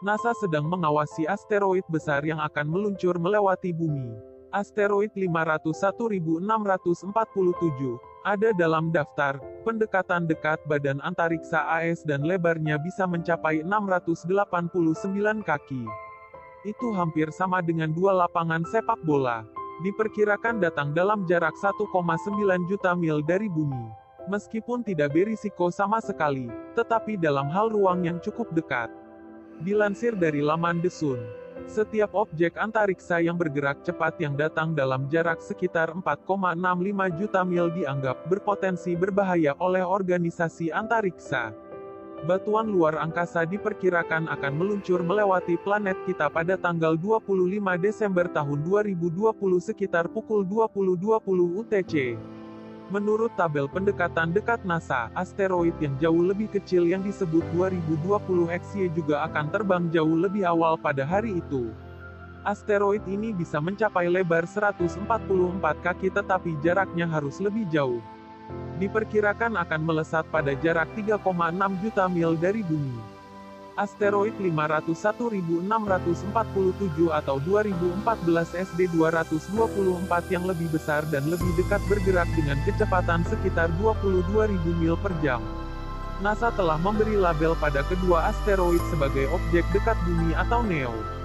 NASA sedang mengawasi asteroid besar yang akan meluncur melewati bumi. Asteroid 501647 ada dalam daftar pendekatan dekat badan antariksa AS dan lebarnya bisa mencapai 689 kaki. Itu hampir sama dengan dua lapangan sepak bola. Diperkirakan datang dalam jarak 1,9 juta mil dari bumi. Meskipun tidak berisiko sama sekali, tetapi dalam hal ruang yang cukup dekat. Dilansir dari laman The Sun, setiap objek antariksa yang bergerak cepat yang datang dalam jarak sekitar 4,65 juta mil dianggap berpotensi berbahaya oleh organisasi antariksa. Batuan luar angkasa diperkirakan akan meluncur melewati planet kita pada tanggal 25 Desember tahun 2020 sekitar pukul 20.20 UTC. Menurut tabel pendekatan dekat NASA, asteroid yang jauh lebih kecil yang disebut 2020 XY juga akan terbang jauh lebih awal pada hari itu. Asteroid ini bisa mencapai lebar 144 kaki tetapi jaraknya harus lebih jauh. Diperkirakan akan melesat pada jarak 3,6 juta mil dari bumi asteroid 501647 atau 2014 SD224 yang lebih besar dan lebih dekat bergerak dengan kecepatan sekitar 22.000 mil per jam. NASA telah memberi label pada kedua asteroid sebagai objek dekat bumi atau NEO.